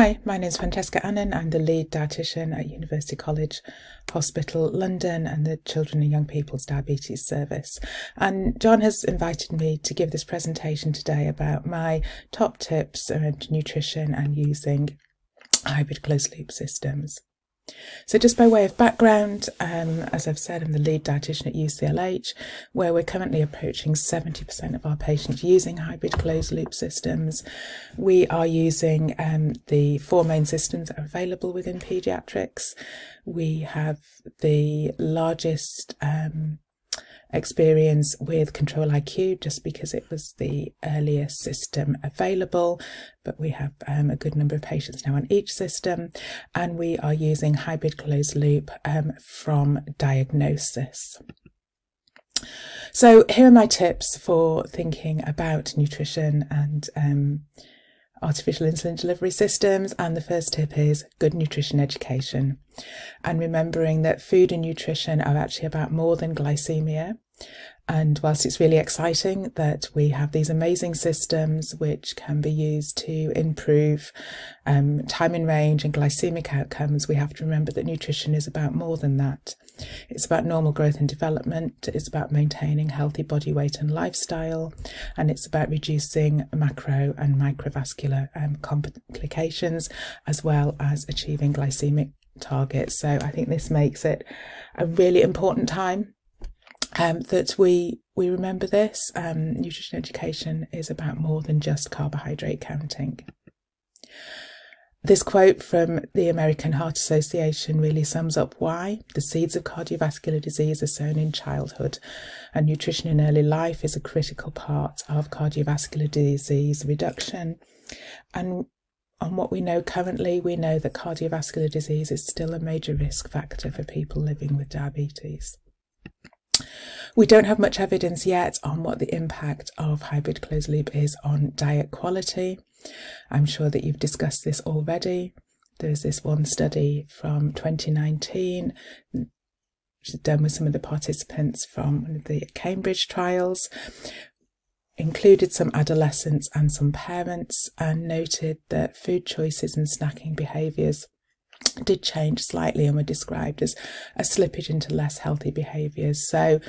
Hi, my name is Francesca Annan. I'm the lead dietitian at University College Hospital London and the Children and Young People's Diabetes Service. And John has invited me to give this presentation today about my top tips around nutrition and using hybrid closed loop systems. So, just by way of background, um, as I've said, I'm the lead dietitian at UCLH, where we're currently approaching 70% of our patients using hybrid closed loop systems. We are using um, the four main systems that are available within paediatrics. We have the largest um, experience with Control IQ just because it was the earliest system available, but we have um, a good number of patients now on each system, and we are using hybrid closed loop um, from diagnosis. So, here are my tips for thinking about nutrition and um, artificial insulin delivery systems. And the first tip is good nutrition education and remembering that food and nutrition are actually about more than glycemia. And whilst it's really exciting that we have these amazing systems which can be used to improve um, time in range and glycemic outcomes, we have to remember that nutrition is about more than that. It's about normal growth and development, it's about maintaining healthy body weight and lifestyle, and it's about reducing macro and microvascular um, complications as well as achieving glycemic targets. So I think this makes it a really important time um, that we we remember this. Um, nutrition education is about more than just carbohydrate counting. This quote from the American Heart Association really sums up why the seeds of cardiovascular disease are sown in childhood, and nutrition in early life is a critical part of cardiovascular disease reduction. And on what we know currently, we know that cardiovascular disease is still a major risk factor for people living with diabetes. We don't have much evidence yet on what the impact of hybrid closed loop is on diet quality. I'm sure that you've discussed this already. There's this one study from 2019 which is done with some of the participants from the Cambridge trials, included some adolescents and some parents, and noted that food choices and snacking behaviours did change slightly and were described as a slippage into less healthy behaviours. So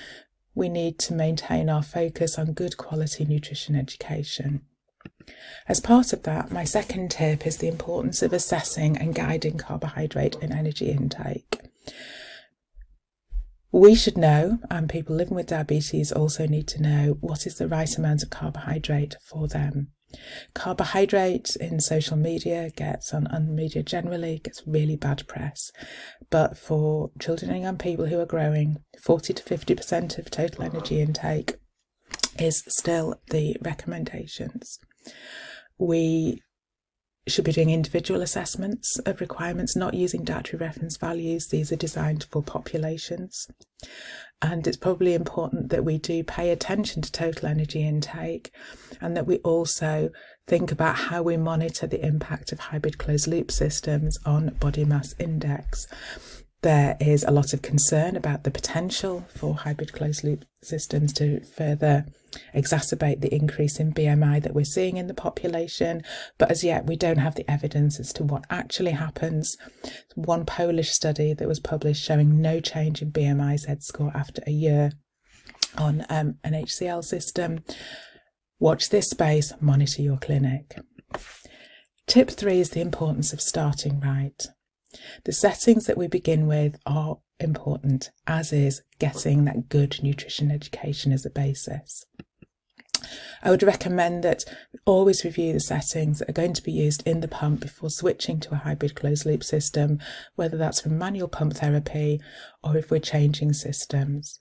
we need to maintain our focus on good quality nutrition education. As part of that, my second tip is the importance of assessing and guiding carbohydrate and energy intake. We should know, and people living with diabetes also need to know, what is the right amount of carbohydrate for them. Carbohydrate in social media gets on, on media generally gets really bad press, but for children and young people who are growing, 40 to 50% of total energy intake is still the recommendations. We should be doing individual assessments of requirements, not using dietary reference values. These are designed for populations. And it's probably important that we do pay attention to total energy intake and that we also think about how we monitor the impact of hybrid closed loop systems on body mass index. There is a lot of concern about the potential for hybrid closed loop systems to further exacerbate the increase in BMI that we're seeing in the population, but as yet we don't have the evidence as to what actually happens. One Polish study that was published showing no change in BMI Z score after a year on um, an HCL system. Watch this space, monitor your clinic. Tip three is the importance of starting right. The settings that we begin with are important, as is getting that good nutrition education as a basis. I would recommend that always review the settings that are going to be used in the pump before switching to a hybrid closed loop system, whether that's for manual pump therapy or if we're changing systems.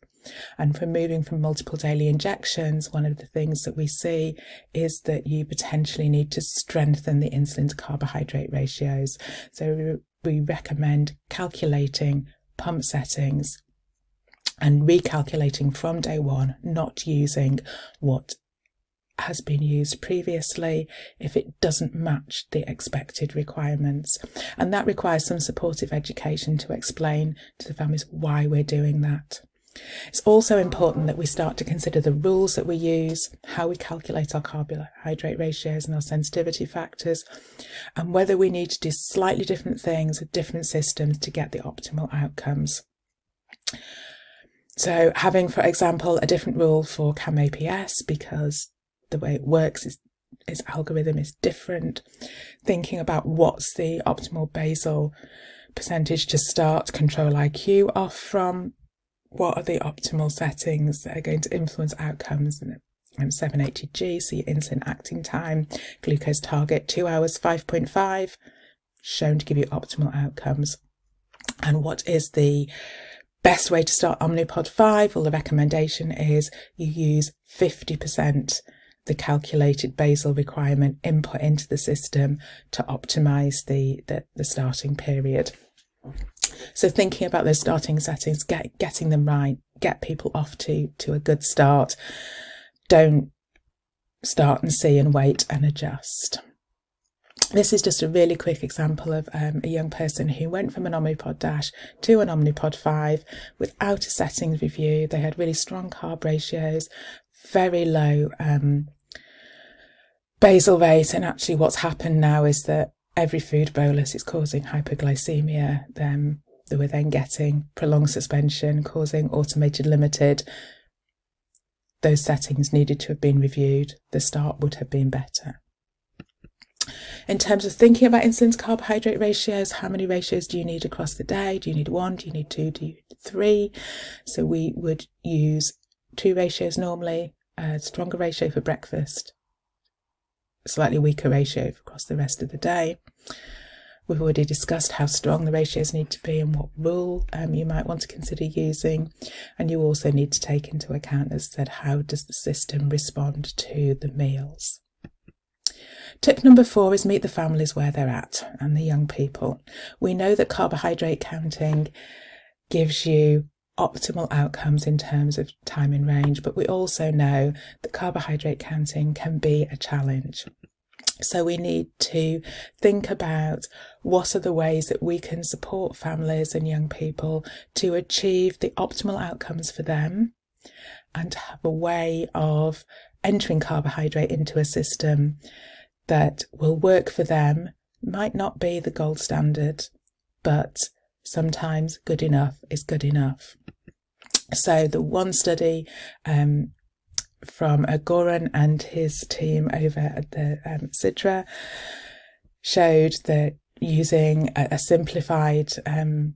And for moving from multiple daily injections, one of the things that we see is that you potentially need to strengthen the insulin to carbohydrate ratios. So we recommend calculating pump settings and recalculating from day one, not using what has been used previously if it doesn't match the expected requirements. And that requires some supportive education to explain to the families why we're doing that. It's also important that we start to consider the rules that we use, how we calculate our carbohydrate ratios and our sensitivity factors, and whether we need to do slightly different things with different systems to get the optimal outcomes. So, having, for example, a different rule for CAM-APS because the way it works is its algorithm is different. Thinking about what's the optimal basal percentage to start control IQ off from what are the optimal settings that are going to influence outcomes um, 780G, so your insulin acting time, glucose target, 2 hours 5.5, shown to give you optimal outcomes. And what is the best way to start Omnipod 5? Well, the recommendation is you use 50% the calculated basal requirement input into the system to optimize the, the, the starting period. So thinking about those starting settings, get, getting them right, get people off to, to a good start. Don't start and see and wait and adjust. This is just a really quick example of um, a young person who went from an Omnipod Dash to an Omnipod 5 without a settings review. They had really strong carb ratios, very low um, basal rate, and actually, what's happened now is that every food bolus is causing hypoglycemia. Um, they were then getting prolonged suspension, causing automated limited. Those settings needed to have been reviewed. The start would have been better. In terms of thinking about insulin to carbohydrate ratios, how many ratios do you need across the day? Do you need one? Do you need two? Do you need three? So we would use two ratios normally, a stronger ratio for breakfast, slightly weaker ratio across the rest of the day. We've already discussed how strong the ratios need to be and what rule um, you might want to consider using. And you also need to take into account, as I said, how does the system respond to the meals. Tip number four is meet the families where they're at and the young people. We know that carbohydrate counting gives you optimal outcomes in terms of time in range, but we also know that carbohydrate counting can be a challenge. So we need to think about what are the ways that we can support families and young people to achieve the optimal outcomes for them and have a way of entering carbohydrate into a system that will work for them. Might not be the gold standard, but sometimes good enough is good enough. So the one study um, from Goran and his team over at the um, showed that using a, a simplified um,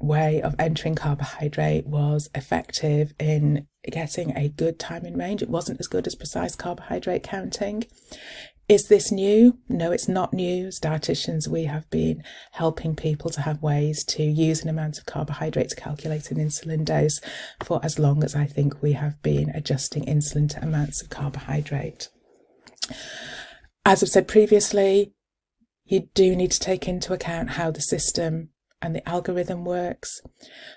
way of entering carbohydrate was effective in getting a good time in range. It wasn't as good as precise carbohydrate counting. Is this new? No, it's not new. As dietitians, we have been helping people to have ways to use an amount of carbohydrate to calculate an insulin dose for as long as I think we have been adjusting insulin to amounts of carbohydrate. As I've said previously, you do need to take into account how the system and the algorithm works.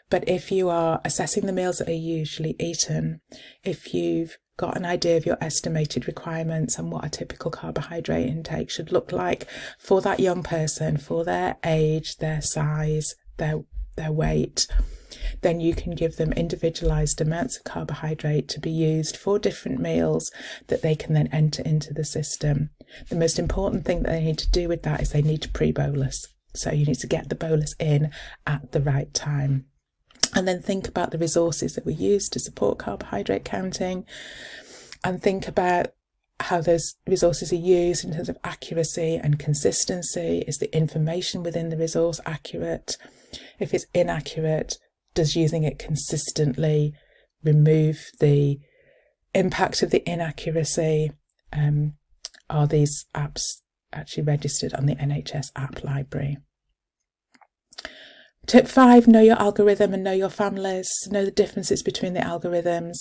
But if you are assessing the meals that are usually eaten, if you've got an idea of your estimated requirements and what a typical carbohydrate intake should look like for that young person, for their age, their size, their their weight, then you can give them individualized amounts of carbohydrate to be used for different meals that they can then enter into the system. The most important thing that they need to do with that is they need to pre bolus. So you need to get the bolus in at the right time and then think about the resources that we use to support carbohydrate counting and think about how those resources are used in terms of accuracy and consistency. Is the information within the resource accurate? If it's inaccurate, does using it consistently remove the impact of the inaccuracy? Um, are these apps actually registered on the NHS app library? Tip five, know your algorithm and know your families. Know the differences between the algorithms.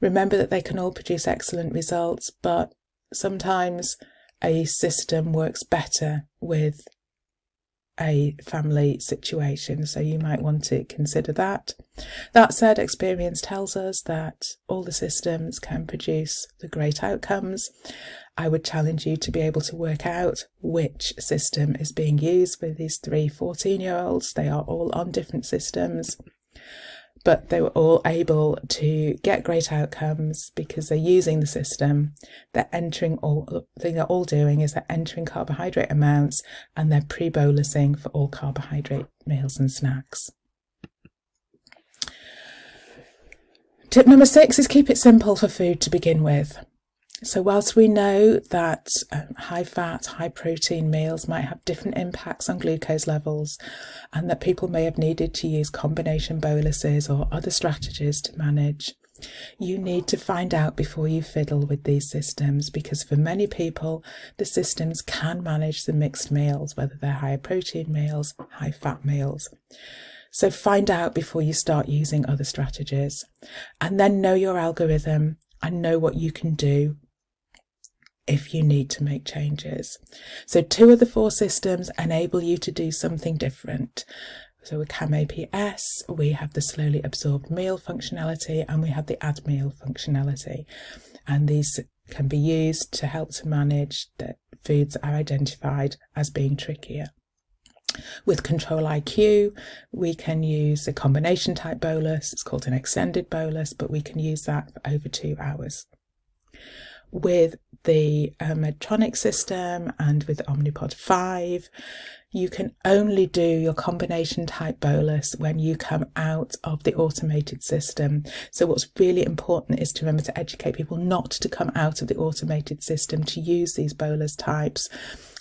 Remember that they can all produce excellent results, but sometimes a system works better with a family situation, so you might want to consider that. That said, experience tells us that all the systems can produce the great outcomes. I would challenge you to be able to work out which system is being used for these three 14 year olds. They are all on different systems. but they were all able to get great outcomes because they're using the system. They're entering all the thing they're all doing is they're entering carbohydrate amounts and they're pre-bolusing for all carbohydrate meals and snacks. Tip number six is keep it simple for food to begin with. So, whilst we know that um, high fat, high protein meals might have different impacts on glucose levels, and that people may have needed to use combination boluses or other strategies to manage, you need to find out before you fiddle with these systems because for many people, the systems can manage the mixed meals, whether they're high protein meals, high fat meals. So find out before you start using other strategies and then know your algorithm and know what you can do if you need to make changes. So two of the four systems enable you to do something different. So with CAM APS, we have the slowly absorbed meal functionality and we have the add meal functionality. And these can be used to help to manage the foods that are identified as being trickier. With Control IQ, we can use a combination type bolus. It's called an extended bolus, but we can use that for over two hours. With the uh, Medtronic system and with Omnipod 5, you can only do your combination type bolus when you come out of the automated system. So, what's really important is to remember to educate people not to come out of the automated system to use these bolus types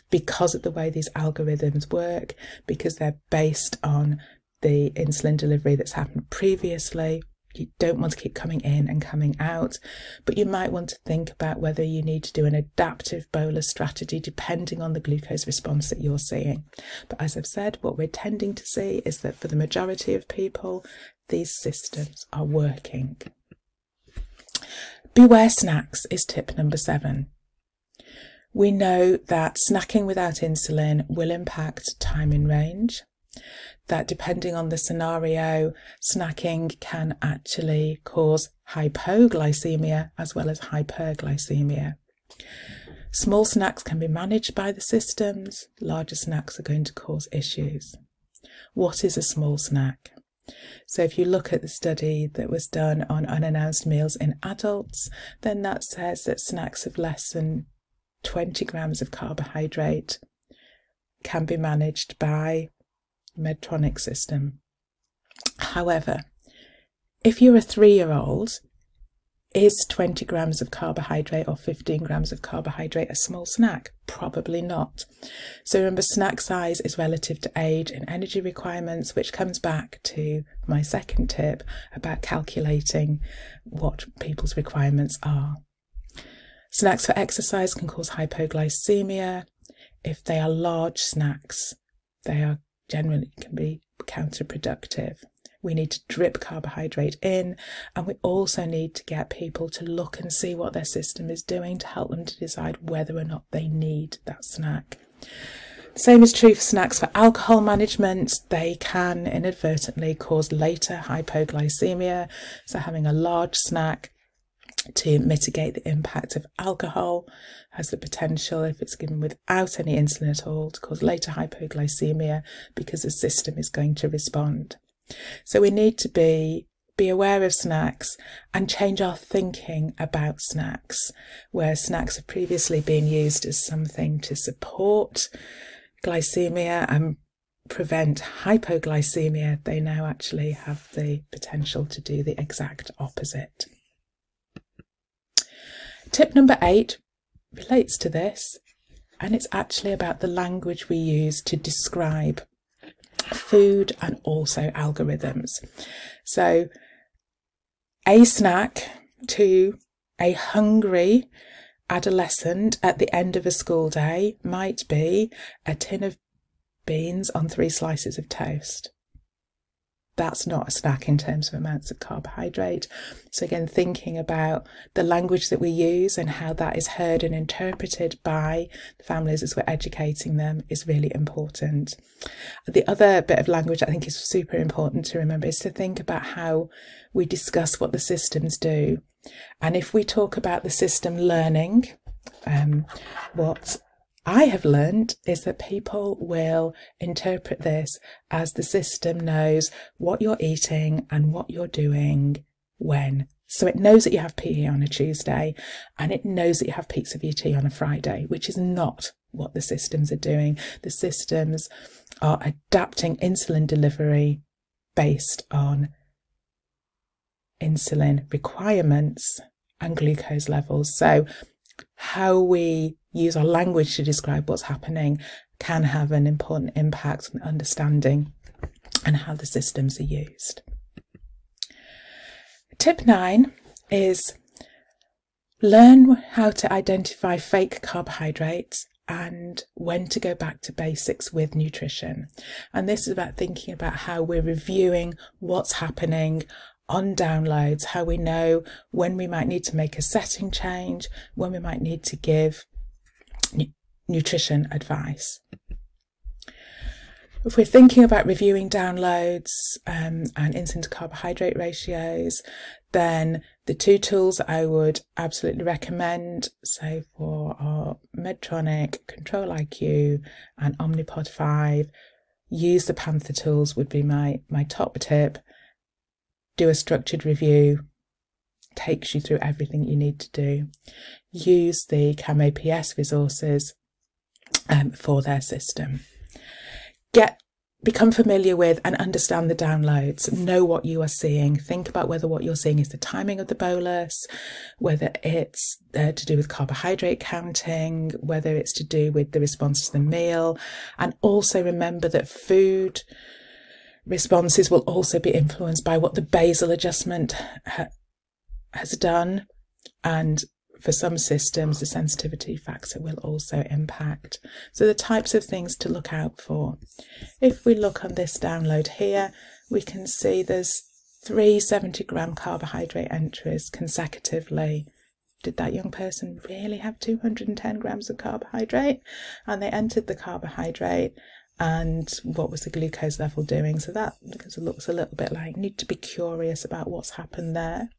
because of the way these algorithms work, because they're based on the insulin delivery that's happened previously. You don't want to keep coming in and coming out, but you might want to think about whether you need to do an adaptive bolus strategy depending on the glucose response that you're seeing. But as I've said, what we're tending to see is that for the majority of people, these systems are working. Beware snacks is tip number seven. We know that snacking without insulin will impact time in range, that depending on the scenario, snacking can actually cause hypoglycemia as well as hyperglycemia. Small snacks can be managed by the systems, larger snacks are going to cause issues. What is a small snack? So, if you look at the study that was done on unannounced meals in adults, then that says that snacks of less than 20 grams of carbohydrate can be managed by Medtronic system. However, if you're a three year old, is 20 grams of carbohydrate or 15 grams of carbohydrate a small snack? Probably not. So remember, snack size is relative to age and energy requirements, which comes back to my second tip about calculating what people's requirements are. Snacks for exercise can cause hypoglycemia. If they are large snacks, they are generally can be counterproductive. We need to drip carbohydrate in, and we also need to get people to look and see what their system is doing to help them to decide whether or not they need that snack. Same is true for snacks for alcohol management. They can inadvertently cause later hypoglycemia. So, having a large snack to mitigate the impact of alcohol has the potential, if it's given without any insulin at all, to cause later hypoglycemia because the system is going to respond. So we need to be be aware of snacks and change our thinking about snacks, where snacks have previously been used as something to support glycemia and prevent hypoglycemia, they now actually have the potential to do the exact opposite. Tip number eight relates to this, and it's actually about the language we use to describe food and also algorithms. So, a snack to a hungry adolescent at the end of a school day might be a tin of beans on three slices of toast that's not a snack in terms of amounts of carbohydrate. So, again, thinking about the language that we use and how that is heard and interpreted by families as we're educating them is really important. The other bit of language I think is super important to remember is to think about how we discuss what the systems do. And if we talk about the system learning, um, what I have learned is that people will interpret this as the system knows what you're eating and what you're doing when. So it knows that you have PE on a Tuesday and it knows that you have pizza VT on a Friday, which is not what the systems are doing. The systems are adapting insulin delivery based on insulin requirements and glucose levels. So how we use our language to describe what's happening can have an important impact on understanding and how the systems are used. Tip nine is learn how to identify fake carbohydrates and when to go back to basics with nutrition. And this is about thinking about how we're reviewing what's happening on downloads, how we know when we might need to make a setting change, when we might need to give nu- nutrition advice. If we're thinking about reviewing downloads um, and insulin to carbohydrate ratios, then the two tools I would absolutely recommend, so for our Medtronic, Control IQ, and Omnipod 5, use the Panther tools would be my, my top tip do a structured review, takes you through everything you need to do. Use the CamAPS resources um, for their system. Get become familiar with and understand the downloads know what you are seeing think about whether what you're seeing is the timing of the bolus whether it's uh, to do with carbohydrate counting whether it's to do with the response to the meal and also remember that food responses will also be influenced by what the basal adjustment ha- has done. And for some systems, the sensitivity factor will also impact. So, the types of things to look out for. If we look on this download here, we can see there's three 70 gram carbohydrate entries consecutively. Did that young person really have 210 grams of carbohydrate? And they entered the carbohydrate and what was the glucose level doing. So that looks a little bit like need to be curious about what's happened there.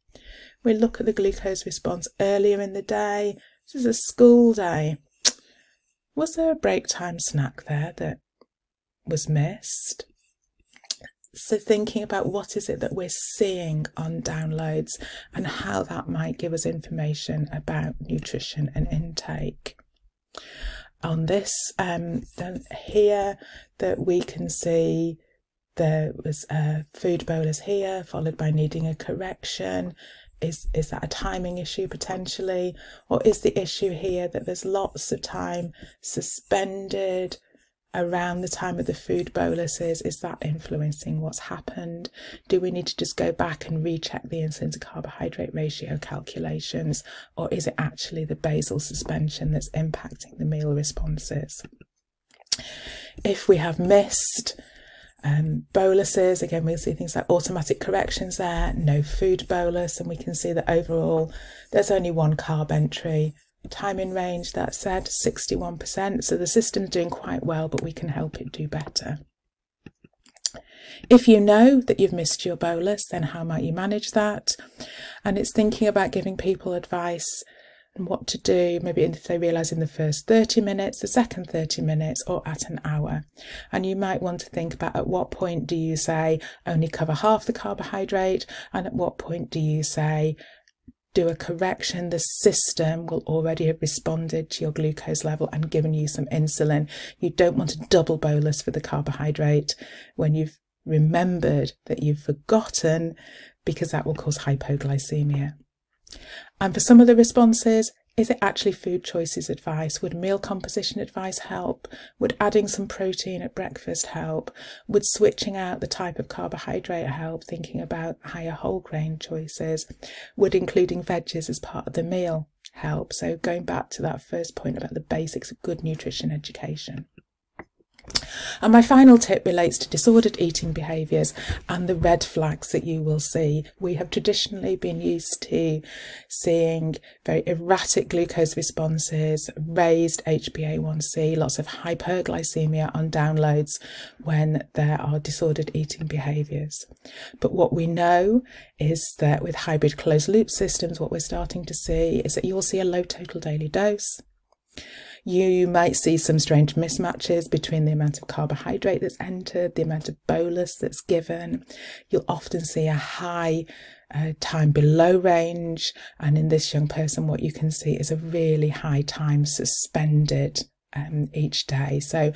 We look at the glucose response earlier in the day. This is a school day. Was there a break time snack there that was missed? So thinking about what is it that we're seeing on downloads and how that might give us information about nutrition and intake on this um, here that we can see there was a food bolus here followed by needing a correction. Is is that a timing issue potentially? Or is the issue here that there's lots of time suspended around the time of the food boluses? Is that influencing what's happened? Do we need to just go back and recheck the insulin to carbohydrate ratio calculations, or is it actually the basal suspension that's impacting the meal responses? If we have missed um, boluses, again, we'll see things like automatic corrections there, no food bolus, and we can see that overall there's only one carb entry time in range that said 61%. So the system's doing quite well, but we can help it do better. If you know that you've missed your bolus, then how might you manage that? And it's thinking about giving people advice and what to do, maybe if they realise in the first 30 minutes, the second 30 minutes, or at an hour. And you might want to think about at what point do you say only cover half the carbohydrate, and at what point do you say do a correction, the system will already have responded to your glucose level and given you some insulin. You don't want a double bolus for the carbohydrate when you've remembered that you've forgotten because that will cause hypoglycemia. And for some of the responses, is it actually food choices advice? Would meal composition advice help? Would adding some protein at breakfast help? Would switching out the type of carbohydrate help? Thinking about higher whole grain choices? Would including veggies as part of the meal help? So, going back to that first point about the basics of good nutrition education. And my final tip relates to disordered eating behaviours and the red flags that you will see. We have traditionally been used to seeing very erratic glucose responses, raised HbA1c, lots of hyperglycemia on downloads when there are disordered eating behaviours. But what we know is that with hybrid closed loop systems, what we're starting to see is that you'll see a low total daily dose You might see some strange mismatches between the amount of carbohydrate that's entered, the amount of bolus that's given. You'll often see a high uh, time below range, and in this young person, what you can see is a really high time suspended um, each day. So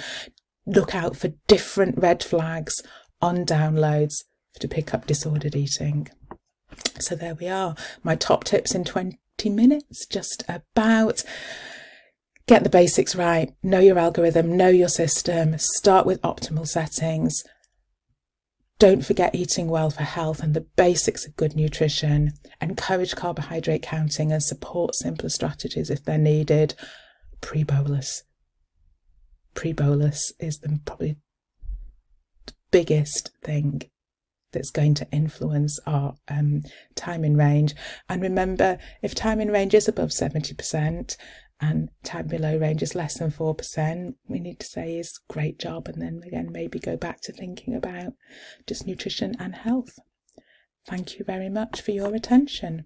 look out for different red flags on downloads to pick up disordered eating. So there we are, my top tips in 20 minutes, just about get the basics right, know your algorithm, know your system, start with optimal settings. Don't forget eating well for health and the basics of good nutrition. Encourage carbohydrate counting and support simpler strategies if they're needed. Pre bolus. Pre bolus is the probably the biggest thing that's going to influence our um, time in range. And remember, if time in range is above 70% and time below range is less than 4%, we need to say is great job. And then again, maybe go back to thinking about just nutrition and health. Thank you very much for your attention.